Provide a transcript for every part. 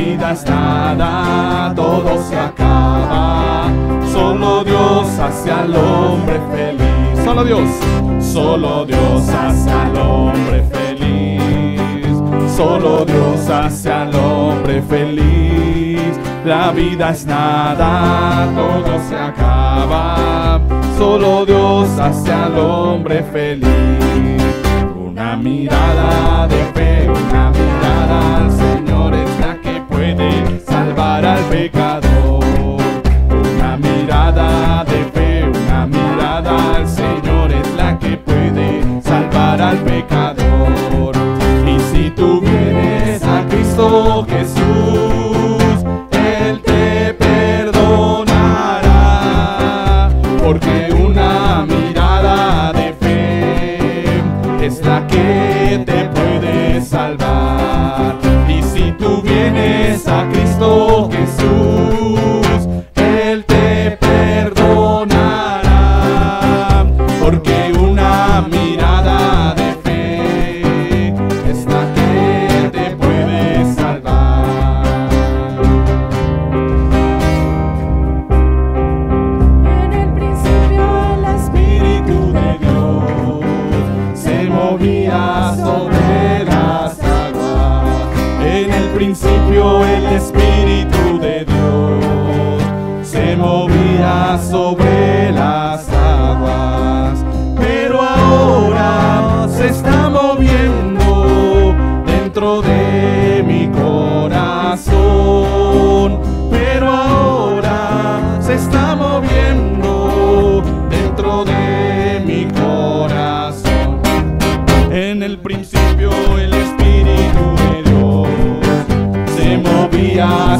vida es nada, todo se acaba. Solo Dios hace al hombre feliz. Solo Dios, solo Dios hace al hombre feliz. Solo Dios hace al hombre feliz. La vida es nada, todo se acaba. Solo Dios hace al hombre feliz. Una mirada de fe sobre las aguas. En el principio el Espíritu de Dios se movía sobre las aguas. Pero ahora se está moviendo dentro de mi corazón. Pero ahora se está moviendo dentro de principio el Espíritu de Dios se movía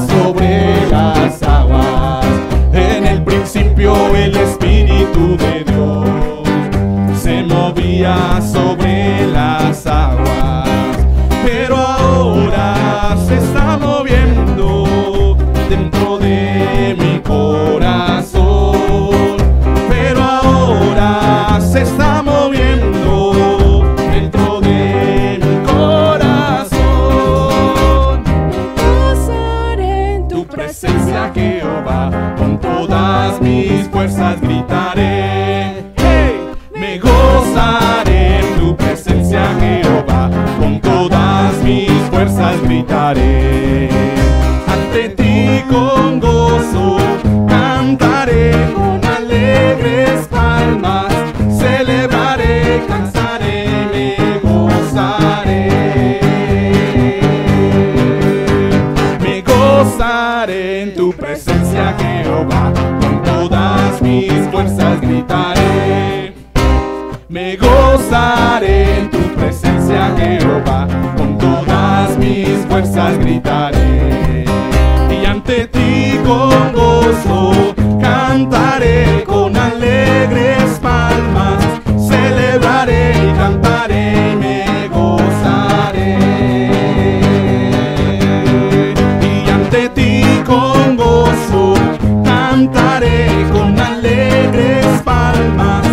Jehová, con todas mis fuerzas gritaré. Me gozaré en tu presencia, Jehová, con todas mis fuerzas gritaré. Ante ti con gozo cantaré presencia, Jehová, con todas mis fuerzas gritaré. Me gozaré en tu con alegres palmas.